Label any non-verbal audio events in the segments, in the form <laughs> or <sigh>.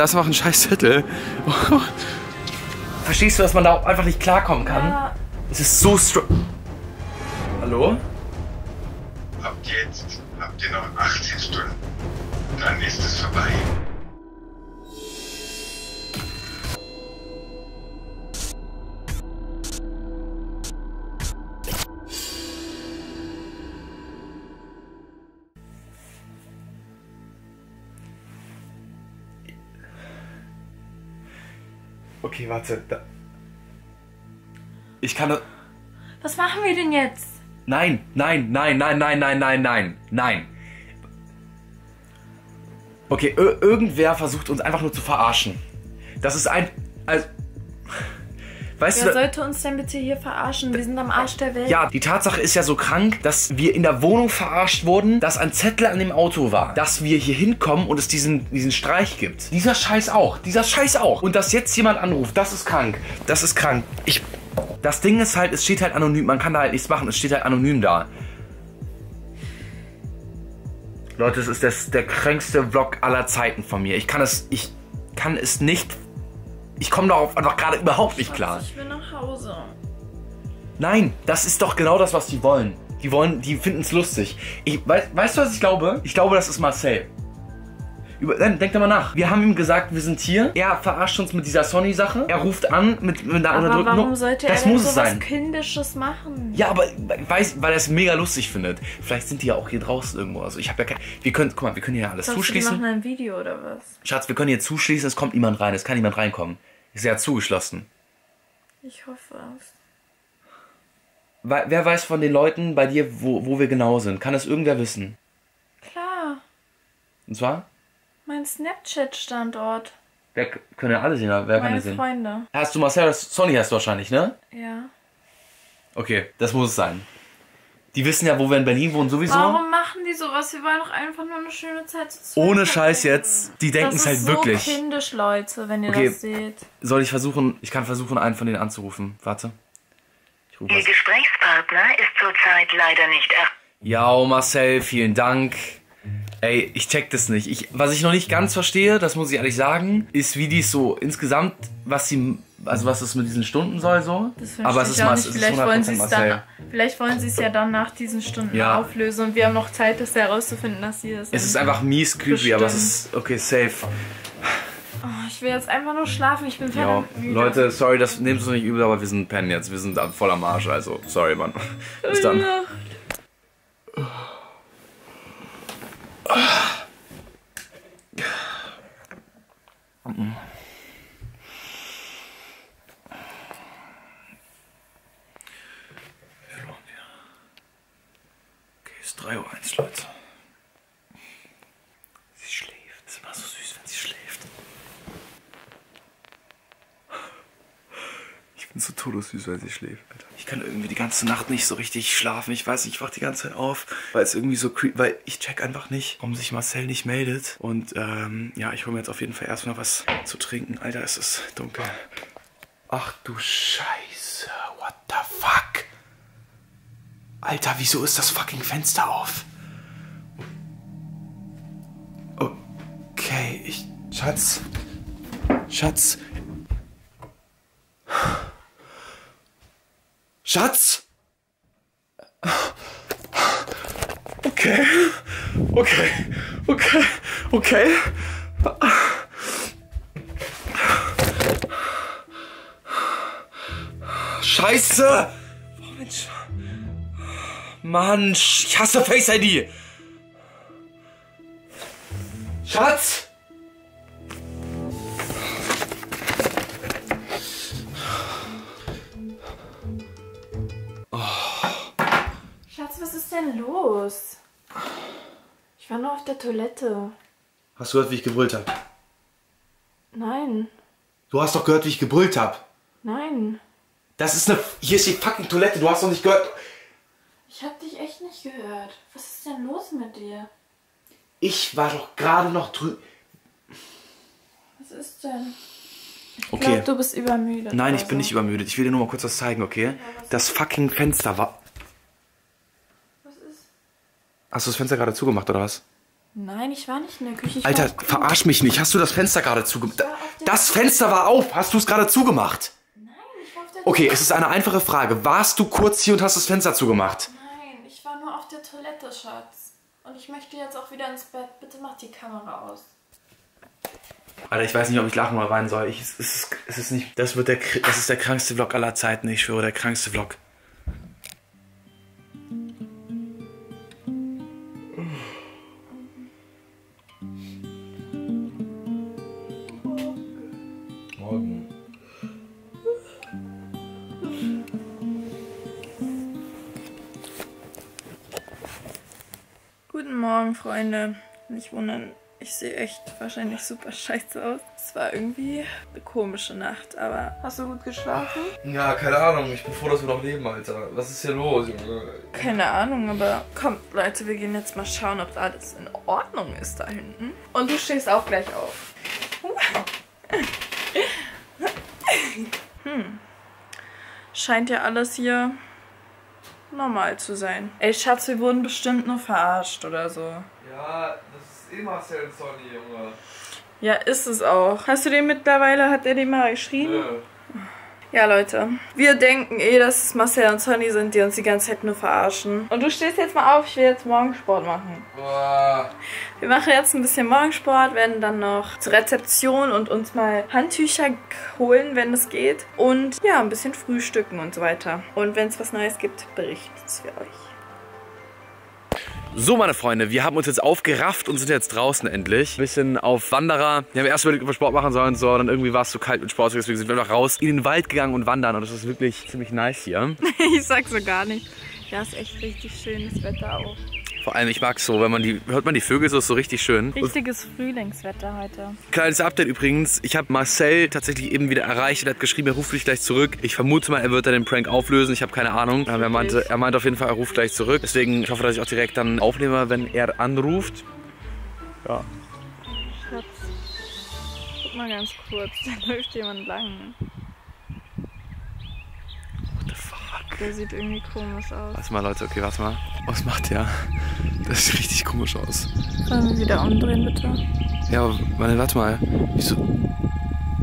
Das war ein scheiß Zettel. <laughs> Verstehst du, dass man da auch einfach nicht klarkommen kann? Ja, Es ist so str... Hallo? Ab jetzt habt ihr noch 18 Stunden. Dann ist es vorbei. Okay, warte. Da. Ich kann... das- was machen wir denn jetzt? Nein, nein, nein, nein, nein, nein, nein, nein, nein. Okay, ir- irgendwer versucht uns einfach nur zu verarschen. Das ist ein... Also, weißt Wer du... sollte uns denn bitte hier verarschen? Wir sind am Arsch der Welt. Ja, die Tatsache ist ja so krank, dass wir in der Wohnung verarscht wurden, dass ein Zettel an dem Auto war, dass wir hier hinkommen und es diesen, diesen Streich gibt. Dieser Scheiß auch, dieser Scheiß auch. Und dass jetzt jemand anruft, das ist krank. Das ist krank. Ich. Das Ding ist halt, es steht halt anonym, man kann da halt nichts machen, es steht halt anonym da. Leute, es ist das, der kränkste Vlog aller Zeiten von mir. Ich kann es, ich kann es nicht. Ich komme darauf einfach gerade überhaupt nicht klar. Ich will nach Hause. Nein, das ist doch genau das, was die wollen. Die wollen, die finden es lustig. Ich, weißt, weißt du, was ich glaube? Ich glaube, das ist Marcel. Über, nein, denk doch mal nach. Wir haben ihm gesagt, wir sind hier. Er verarscht uns mit dieser Sony-Sache. Er ruft an mit, mit einer Aber unterdrückten warum sollte Das er muss sowas sein. Kindisches machen? Ja, aber weiß, weil er es mega lustig findet. Vielleicht sind die ja auch hier draußen irgendwo. Also ich habe ja kein. Wir können, guck mal, wir können hier alles die zuschließen. machen ein Video oder was? Schatz, wir können hier zuschließen. Es kommt niemand rein. Es kann niemand reinkommen. Ist ja zugeschlossen. Ich hoffe es. Wer weiß von den Leuten bei dir, wo, wo wir genau sind? Kann es irgendwer wissen? Klar, Und zwar? mein Snapchat-Standort. Wer können ja alle sehen, wer kann Meine es sehen? Freunde. Hast du Marcel Sony hast du wahrscheinlich, ne? Ja. Okay, das muss es sein. Die wissen ja, wo wir in Berlin wohnen, sowieso. Warum machen die sowas? Wir wollen doch einfach nur eine schöne Zeit zu Ohne Scheiß jetzt. Die denken das es halt ist wirklich. so kindisch, Leute, wenn ihr Okay. das seht. Soll ich versuchen, ich kann versuchen, einen von denen anzurufen. Warte. Ich rufe Ihr. Gesprächspartner ist zurzeit leider nicht erreichbar. Ja, Marcel, vielen Dank. Ey, ich check das nicht. Ich, was ich noch nicht ganz verstehe, das muss ich ehrlich sagen, ist, wie die es so insgesamt, was sie, also was es mit diesen Stunden soll, so. Das Aber es ist, nicht. es ist Vielleicht wollen sie 100% es Marcel. dann, vielleicht wollen sie es ja dann nach diesen Stunden Ja. auflösen und wir haben noch Zeit, das herauszufinden, dass sie das. Es ist einfach mies creepy, aber es Bestimmt. ist okay, safe. Oh, ich will jetzt einfach nur schlafen. Ich bin müde. Leute, sorry, das nehmt es nicht übel, aber wir sind pennen jetzt. Wir sind am- voll am Arsch, also sorry, Mann. Bis dann. Ja. Okay, es ist 3.01 Uhr, Leute. Sie schläft. Es ist immer so süß, wenn sie schläft. Ich bin so todessüß, wenn sie schläft, Alter. Ich kann irgendwie die ganze Nacht nicht so richtig schlafen. Ich weiß nicht, ich wach die ganze Zeit auf, weil es irgendwie so creep, weil ich check einfach nicht, warum sich Marcel nicht meldet. Und ähm, ja, ich hole mir jetzt auf jeden Fall erstmal was zu trinken. Alter, es ist dunkel. Ach du Scheiße, what the fuck? Alter, wieso ist das fucking Fenster auf? Okay, ich. Schatz. Schatz. Schatz! Okay. Okay. Okay. Okay. Scheiße! Oh, Mensch. Mann, ich hasse Face ID. Schatz! Schatz, war nur auf der Toilette. Hast du gehört, wie ich gebrüllt habe? Nein, Du hast doch gehört, wie ich gebrüllt habe. nein. Das ist eine. Hier ist die fucking Toilette. Du hast doch nicht gehört. Ich hab dich echt nicht gehört. Was ist denn los mit dir? Ich war doch gerade noch drüben. Was ist denn? Ich Okay. glaube, du bist übermüdet. Nein, ich bin so. nicht übermüdet. Ich will dir nur mal kurz was zeigen, okay? Das fucking Fenster war. Was ist? Hast du das Fenster gerade zugemacht oder was? Nenein, ich war nicht in der Küche. Ich Alter, verarsch mich nicht. Hast du das Fenster gerade zugemacht? Das Fenster war auf. Hast du es gerade zugemacht? Nein, ich war auf der Okay, es ist eine einfache Frage. Warst du kurz hier und hast das Fenster zugemacht? Nein, ich war nur auf der Toilette, Schatz. Und ich möchte jetzt auch wieder ins Bett. Bitte mach die Kamera aus. Alter, ich weiß nicht, ob ich lachen oder weinen soll. Ich, es, ist, es ist nicht. Das wird der, das ist der krankste Vlog aller Zeiten. Ich schwöre, der krankste Vlog. Freunde. Nicht wundern, ich sehe echt wahrscheinlich super scheiße aus. Es war irgendwie eine komische Nacht, aber hast du gut geschlafen? Ja, keine Ahnung. Ich bin froh, dass wir noch leben, Alter. Was ist hier los, Junge? Keine Ahnung, aber kommt, Leute, wir gehen jetzt mal schauen, ob alles in Ordnung ist da hinten. Und du stehst auch gleich auf. <laughs> Hm. Scheint ja alles hier normal zu sein. Ey, Schatz, wir wurden bestimmt nur verarscht oder so. Ja, das ist eh Marcel und Sonny, Junge. Ja, ist es auch. Hast du den mittlerweile, hat er den mal geschrieben? Ja, Leute. Wir denken eh, dass es Marcel und Sonny sind, die uns die ganze Zeit nur verarschen. Und du stehst jetzt mal auf, ich will jetzt Morgensport machen. Boah. Wir machen jetzt ein bisschen Morgensport, werden dann noch zur Rezeption und uns mal Handtücher holen, wenn es geht. Und ja, ein bisschen frühstücken und so weiter. Und wenn es was Neues gibt, berichten wir euch. So, meine Freunde, wir haben uns jetzt aufgerafft und sind jetzt draußen endlich. Bisschen auf Wanderer. Wir haben erst überlegt, ob wir Sport machen sollen, so, dann irgendwie war es zu kalt mit Sport, deswegen sind wir einfach raus in den Wald gegangen und wandern. Und das ist wirklich ziemlich nice hier. <laughs> ich sag so gar nicht. Ja, ist echt richtig schönes Wetter auch. Vor allem, ich mag so, wenn man die, hört man die Vögel, so ist so richtig schön. Richtiges Frühlingswetter heute. kleines Update übrigens, ich habe Marcel tatsächlich eben wieder erreicht. Er hat geschrieben, er ruft dich gleich zurück. Ich vermute mal, er wird dann den Prank auflösen. Ich habe keine Ahnung. Aber er meinte, er meinte auf jeden Fall, er ruft gleich zurück. Deswegen, ich hoffe, dass ich auch direkt dann aufnehme, wenn er anruft. Ja. Schatz, guck mal ganz kurz, <laughs> da läuft jemand lang. What the fuck? Der sieht irgendwie komisch aus. Warte mal, Leute, okay, warte mal. Was macht der? Das sieht richtig komisch aus. Sollen wir wieder umdrehen, bitte? Ja, aber warte, mal. Wieso?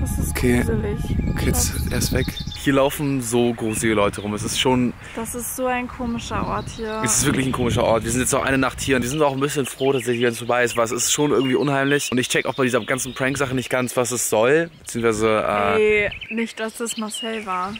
Das ist Okay. gruselig. Okay, jetzt, er ist weg. Hier laufen so gruselige Leute rum. Es ist schon, Das ist so ein komischer Ort hier. es ist wirklich ein komischer Ort. Wir sind jetzt noch eine Nacht hier und wir sind auch ein bisschen froh, dass er hier ganz vorbei ist, weil es ist schon irgendwie unheimlich. Und ich check auch bei dieser ganzen Prank-Sache nicht ganz, was es soll. Beziehungsweise, äh, Ey, nicht, dass das Marcel war.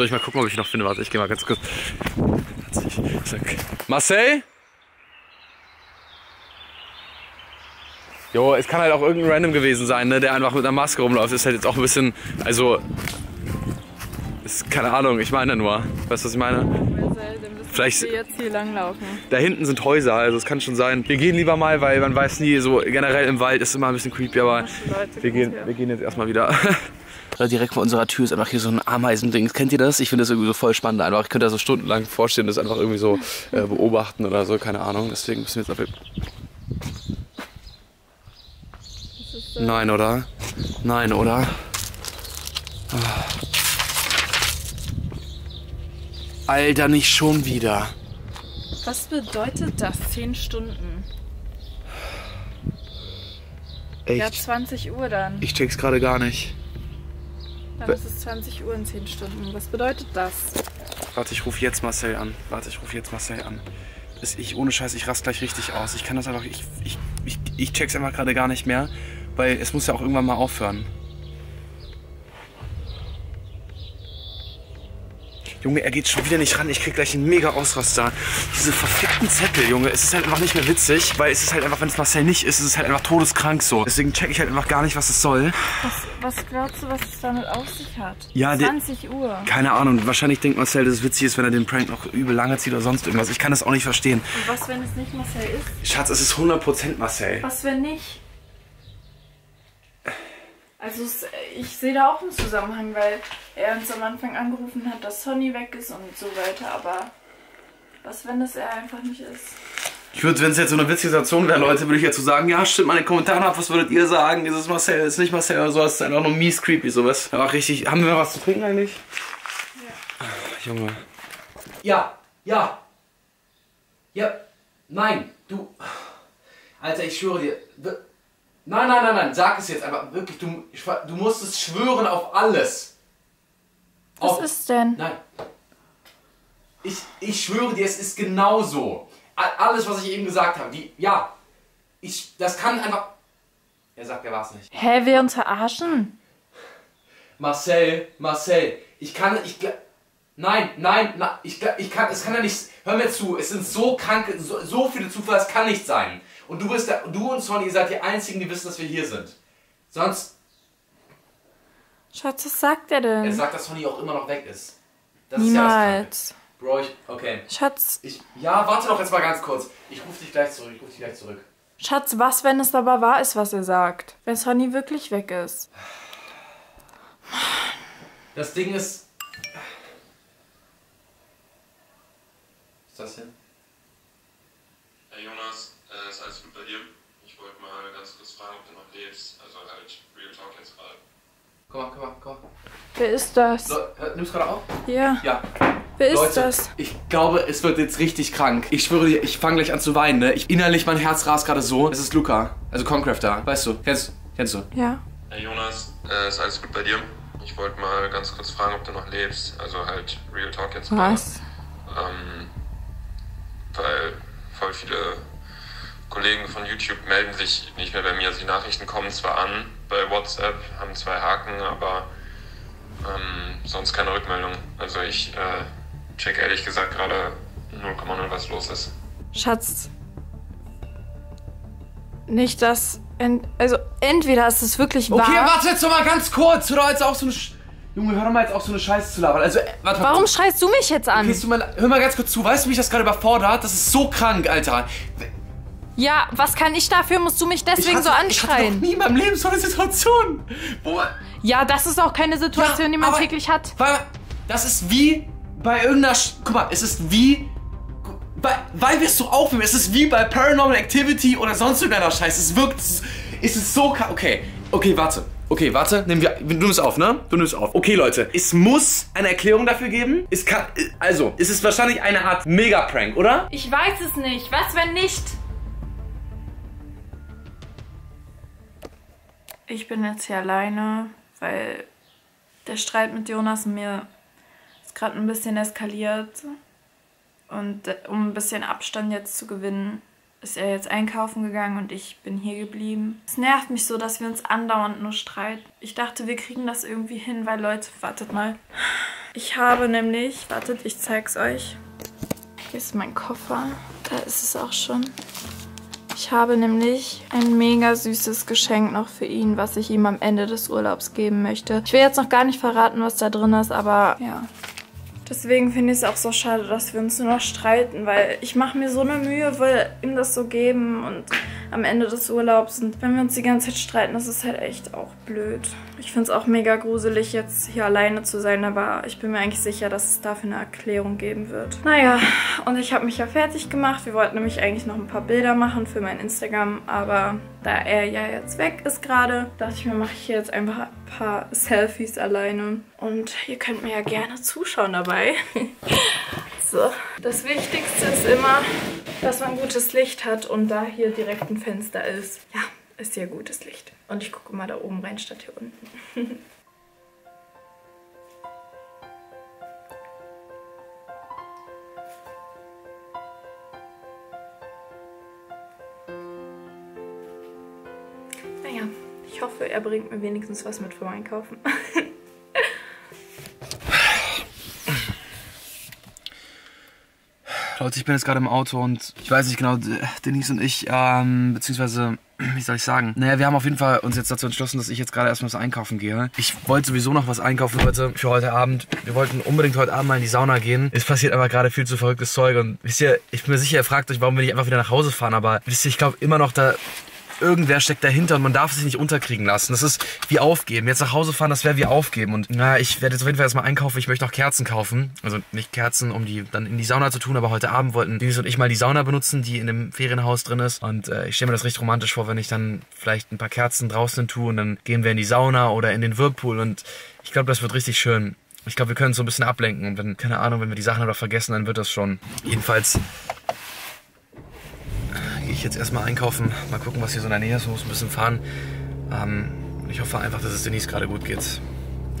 Soll ich mal gucken, ob ich noch finde? Warte, ich gehe mal ganz kurz. Marcel? Jo, es kann halt auch irgendein Random gewesen sein, ne, der einfach mit einer Maske rumläuft. Ist halt jetzt auch ein bisschen, also, ist keine Ahnung, ich meine nur. Weißt du, was ich meine? Vielleicht- wir jetzt hier langlaufen. Da hinten sind Häuser, also es kann schon sein. Wir gehen lieber mal, weil man weiß nie, so generell im Wald ist immer ein bisschen creepy, aber wir gehen, wir gehen jetzt erstmal wieder. <laughs> Direkt vor unserer Tür ist einfach hier so ein Ameisending. Kennt ihr das? Ich finde das irgendwie so voll spannend einfach. Ich könnte da so stundenlang vorstellen, das einfach irgendwie so äh, beobachten oder so, keine Ahnung. Deswegen müssen wir jetzt einfach. Nein, oder? Nein, oder? Ah. Alter, nicht schon wieder. Was bedeutet das? 10 Stunden. Ja, Echt? 20 Uhr dann. Ich check's gerade gar nicht. Dann ist es 20 Uhr in 10 Stunden. Was bedeutet das? Warte, ich rufe jetzt Marcel an. Warte, ich rufe jetzt Marcel an. Ist ich ohne Scheiß, ich rast gleich richtig aus. Ich kann das einfach, ich, ich, ich, ich check's einfach gerade gar nicht mehr, weil es muss ja auch irgendwann mal aufhören. Junge, er geht schon wieder nicht ran. Ich krieg gleich einen mega Ausraster. Diese verfickten Zettel, Junge. Es ist halt einfach nicht mehr witzig, weil es ist halt einfach, wenn es Marcel nicht ist, ist es halt einfach todeskrank so. Deswegen check ich halt einfach gar nicht, was es soll. Was, was glaubst du, was es damit auf sich hat? Ja, der- 20 Uhr. Keine Ahnung. Wahrscheinlich denkt Marcel, dass es witzig ist, wenn er den Prank noch übel lange zieht oder sonst irgendwas. Ich kann das auch nicht verstehen. Und was, wenn es nicht Marcel ist? Schatz, es ist 100% Marcel. Was, wenn nicht? Also es, ich sehe da auch einen Zusammenhang, weil er uns am Anfang angerufen hat, dass Sonny weg ist und so weiter, aber was, wenn das er einfach nicht ist? Ich würde, wenn es jetzt so eine witzige Situation wäre, Leute, würde ich jetzt so sagen, ja, stimmt mal in den Kommentaren ab, was würdet ihr sagen? Ist es Marcel, ist es nicht Marcel oder sowas? Ist einfach nur mies creepy, sowas. Aber richtig, haben wir was zu trinken eigentlich? Ja. Junge. Ja, ja. Ja, nein, du. Alter, ich schwöre dir. Nein, nein, nein, nein, sag es jetzt einfach. Wirklich, du, du musst es schwören auf alles. Was Auf, ist denn? Nein. Ich, ich schwöre dir, es ist genauso. A- Alles, was ich eben gesagt habe. Die, ja. Ich, das kann einfach. Er sagt, er war es nicht. Hä, wir uns verarschen? Marcel, Marcel, ich kann, ich, nein, nein, nein, ich, ich kann, es kann ja nicht, hör mir zu, es sind so kranke, so, so viele Zufälle, es kann nicht sein. Und du bist da, du und Sonny, ihr seid die Einzigen, die wissen, dass wir hier sind. Sonst, Schatz, was sagt er er denn? sagt, dass Sonny auch immer noch weg ist. Das ist ja das. Niemals. Bro, ich, okay. Schatz, Ich, ja, warte doch jetzt mal ganz kurz. Ich rufe dich gleich zurück, ich rufe dich gleich zurück. Schatz, was, wenn es aber wahr ist, was er sagt? Wenn Sonny wirklich weg ist? Das Ding ist. Was ist das denn? Hey Jonas, äh, ist alles gut bei dir? Ich wollte mal ganz kurz fragen, ob du noch lebst. Also halt Real Talk jetzt gerade. Komm mal, komm mal, komm mal. Wer ist das? So, nimmst du gerade auf? Ja, Ja. wer ist Leute, das? ich glaube, es wird jetzt richtig krank. Ich schwöre dir, ich fange gleich an zu weinen, ne? Ich, innerlich, mein Herz rast gerade so. Es ist Luca, also Concrafter, weißt du, kennst, kennst du? Ja. Hey Jonas, äh, ist alles gut bei dir? Ich wollte mal ganz kurz fragen, ob du noch lebst. Also halt Real Talk jetzt gerade. Was? Ähm, weil voll viele Kollegen von YouTube melden sich nicht mehr bei mir. Also die Nachrichten kommen zwar an bei WhatsApp, haben zwei Haken, aber ähm, sonst keine Rückmeldung. Also ich äh, check ehrlich gesagt gerade 0,0 was los ist. Schatz. Nicht das. Ent also, entweder ist es wirklich wahr. Okay, warte jetzt doch mal ganz kurz. Hör doch jetzt auch so eine. Sch Junge, hör doch mal jetzt auch so eine Scheiße zu labern. Also, äh, warte mal. Warum schreist du mich jetzt an? Okay, leid. hör mal ganz kurz zu. Weißt du, mich das gerade überfordert? Das ist so krank, Alter. Ja, was kann ich dafür? Musst du mich deswegen ich so hatte, Ich hatte anschreien? noch nie in meinem Leben so eine Situation. Wo, Ja, das ist auch keine Situation, Ja, die man täglich hat. weil, das ist wie bei irgendeiner. Sch Guck mal, es ist wie. Weil, weil wir es so aufnehmen, es ist wie bei Paranormal Activity oder sonst irgendeiner Scheiß. Es wirkt. Es ist so. Okay, okay, warte. Okay, warte, nehmen wir. Du nimmst auf, ne? Du nimmst auf. Okay, Leute, es muss eine Erklärung dafür geben. Es kann. Also, es ist wahrscheinlich eine Art Mega-Prank, oder? Ich weiß es nicht. Was, wenn nicht? Ich bin jetzt hier alleine, weil der Streit mit Jonas und mir ist gerade ein bisschen eskaliert. Und äh, um ein bisschen Abstand jetzt zu gewinnen, ist er jetzt einkaufen gegangen und ich bin hier geblieben. Es nervt mich so, dass wir uns andauernd nur streiten. Ich dachte, wir kriegen das irgendwie hin, weil Leute, wartet mal. Ich habe nämlich, wartet, ich zeig's euch. Hier ist mein Koffer. Da ist es auch schon. Ich habe nämlich ein mega süßes Geschenk noch für ihn, was ich ihm am Ende des Urlaubs geben möchte. Ich will jetzt noch gar nicht verraten, was da drin ist, aber ja. Deswegen finde ich es auch so schade, dass wir uns nur noch streiten, weil ich mache mir so eine Mühe, will ihm das so geben und am Ende des Urlaubs und wenn wir uns die ganze Zeit streiten, das ist halt echt auch blöd. Ich finde es auch mega gruselig, jetzt hier alleine zu sein, aber ich bin mir eigentlich sicher, dass es dafür eine Erklärung geben wird. Naja, und ich habe mich ja fertig gemacht. Wir wollten nämlich eigentlich noch ein paar Bilder machen für mein Instagram, aber da er ja jetzt weg ist gerade, dachte ich mir, mache ich hier jetzt einfach ein paar Selfies alleine. Und ihr könnt mir ja gerne zuschauen dabei. <laughs> so, das Wichtigste ist immer, dass man gutes Licht hat und da hier direkt ein Fenster ist. Ja, ist hier gutes Licht. Und ich gucke mal da oben rein statt hier unten. <laughs> ich hoffe, er bringt mir wenigstens was mit vom Einkaufen. <laughs> Leute, ich bin jetzt gerade im Auto und ich weiß nicht genau, Denise und ich, ähm, beziehungsweise, <clears throat> wie soll ich sagen? Naja, wir haben auf jeden Fall uns jetzt dazu entschlossen, dass ich jetzt gerade erstmal was einkaufen gehe. Ich wollte sowieso noch was einkaufen heute für heute Abend. Wir wollten unbedingt heute Abend mal in die Sauna gehen. Es passiert aber gerade viel zu verrücktes Zeug und wisst ihr, ich bin mir sicher, ihr fragt euch, warum wir nicht einfach wieder nach Hause fahren, aber wisst ihr, ich glaube immer noch da irgendwer steckt dahinter und man darf sich nicht unterkriegen lassen. Das ist wie aufgeben. Jetzt nach Hause fahren, das wäre wie aufgeben. Und na, ich werde jetzt auf jeden Fall erstmal einkaufen. Ich möchte auch Kerzen kaufen. Also nicht Kerzen, um die dann in die Sauna zu tun, aber heute Abend wollten Denise und ich mal die Sauna benutzen, die in dem Ferienhaus drin ist. Und äh, ich stelle mir das richtig romantisch vor, wenn ich dann vielleicht ein paar Kerzen draußen tue und dann gehen wir in die Sauna oder in den Whirlpool. Und ich glaube, das wird richtig schön. Ich glaube, wir können so ein bisschen ablenken. Und wenn, keine Ahnung, wenn wir die Sachen aber vergessen, dann wird das schon. Jedenfalls gehe ich jetzt erstmal einkaufen. Mal gucken, was hier so in der Nähe ist. Ich muss ein bisschen fahren. Ähm, ich hoffe einfach, dass es Denise gerade gut geht.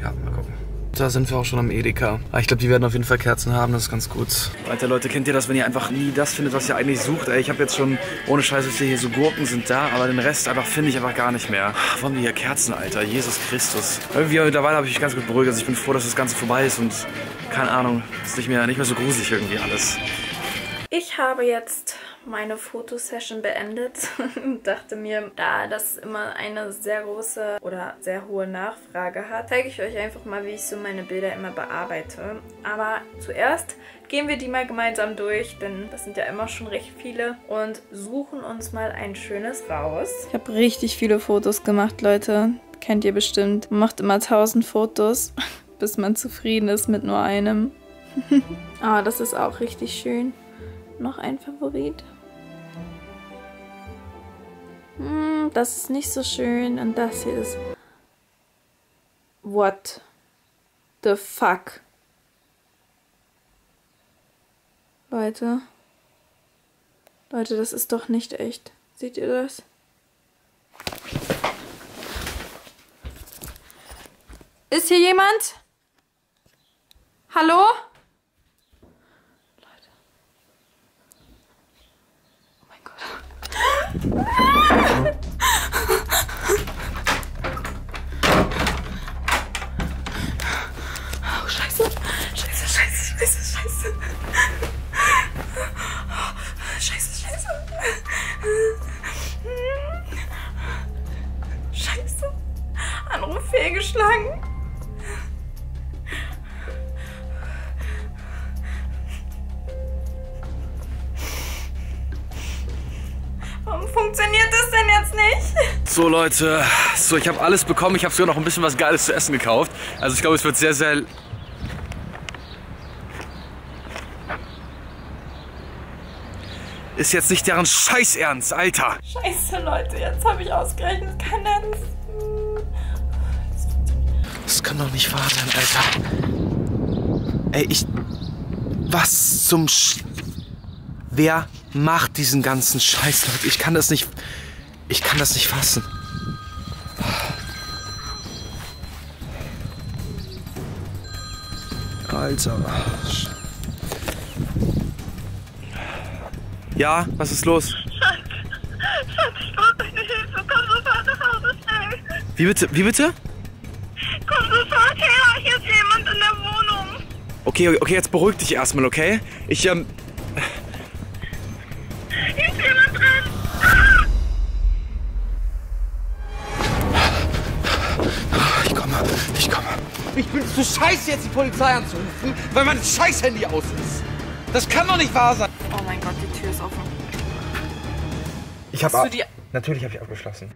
Ja, mal gucken. Da sind wir auch schon am Edeka. Ah, ich glaube, die werden auf jeden Fall Kerzen haben, das ist ganz gut. Alter Leute, kennt ihr das, wenn ihr einfach nie das findet, was ihr eigentlich sucht? Ey, ich habe jetzt schon, ohne Scheiße, hier so Gurken sind da, aber den Rest einfach finde ich einfach gar nicht mehr. Warum wir hier Kerzen, Alter? Jesus Christus. Irgendwie mittlerweile habe ich mich ganz gut beruhigt. Also ich bin froh, dass das Ganze vorbei ist und keine Ahnung, ist nicht mehr, nicht mehr so gruselig irgendwie alles. Ich habe jetzt meine Fotosession beendet <laughs> und dachte mir, da das immer eine sehr große oder sehr hohe Nachfrage hat, zeige ich euch einfach mal, wie ich so meine Bilder immer bearbeite. Aber zuerst gehen wir die mal gemeinsam durch, denn das sind ja immer schon recht viele und suchen uns mal ein schönes raus. Ich habe richtig viele Fotos gemacht, Leute. Kennt ihr bestimmt. Man macht immer tausend Fotos, <laughs> bis man zufrieden ist mit nur einem. Aber <laughs> das ist auch richtig schön. Noch ein Favorit. Das ist nicht so schön. Und das hier ist. What the fuck? Leute. Leute, das ist doch nicht echt. Seht ihr das? Ist hier jemand? Hallo? Leute. Oh mein Gott. Oh, scheiße. Scheiße, scheiße, scheiße, scheiße. Scheiße. Anruf fehlgeschlagen. Warum funktioniert das denn jetzt nicht? So Leute, so ich habe alles bekommen. Ich habe sogar noch ein bisschen was Geiles zu essen gekauft. Also ich glaube, es wird sehr, sehr... Ist jetzt nicht deren Scheißernst, Alter. Scheiße, Leute, jetzt habe ich ausgerechnet keinen. Das kann doch nicht wahr sein, Alter. Ey, ich... Was zum Sch... Wer macht diesen ganzen Scheiß, Leute? Ich kann das nicht... Ich kann das nicht fassen. Alter. Ja, was ist los? Ich brauche deine Hilfe. Komm sofort nach Hause, schnell. Wie bitte? Wie bitte? Komm sofort her. Hier ist jemand in der Wohnung. Okay, okay, jetzt beruhig dich erstmal, okay? Ich, ähm... Hier ist jemand drin. Ich komme, ich komme. Ich bin zu scheiße, jetzt die Polizei anzurufen, weil mein scheiß Handy aus ist. Das kann doch nicht wahr sein. Gott, die Tür ist offen. Ich habe Natürlich habe ich abgeschlossen.